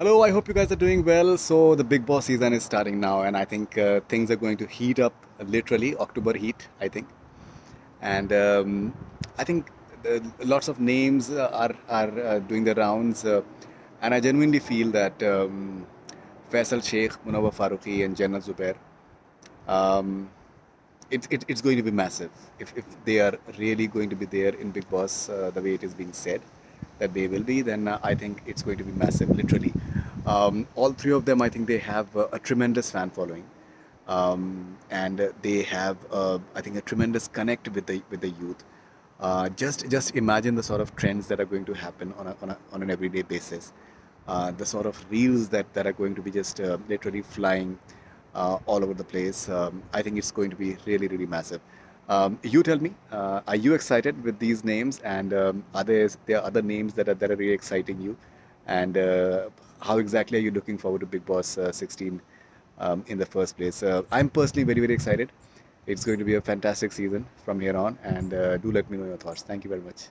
Hello, I hope you guys are doing well. So, the Bigg Boss season is starting now, and I think uh, things are going to heat up literally October heat, I think. And um, I think uh, lots of names are, are uh, doing the rounds, uh, and I genuinely feel that um, Faisal Shaikh, Munawar Faruqui, and Jannat Zubair, um, it, it, it's going to be massive if, if they are really going to be there in Bigg Boss uh, the way it is being said that they will be, then uh, I think it's going to be massive, literally. Um, all three of them, I think they have uh, a tremendous fan following, um, and they have, uh, I think, a tremendous connect with the with the youth. Uh, just just imagine the sort of trends that are going to happen on a, on, a, on an everyday basis. Uh, the sort of reels that, that are going to be just uh, literally flying all over the place. Um, I think it's going to be really, really massive. Um, you tell me, uh, are you excited with these names, and um, are there there are other names that are that are really exciting you, and uh, how exactly are you looking forward to Bigg Boss uh, 16 um, in the first place? Uh, I'm personally very very excited. It's going to be a fantastic season from here on, and uh, do let me know your thoughts. Thank you very much.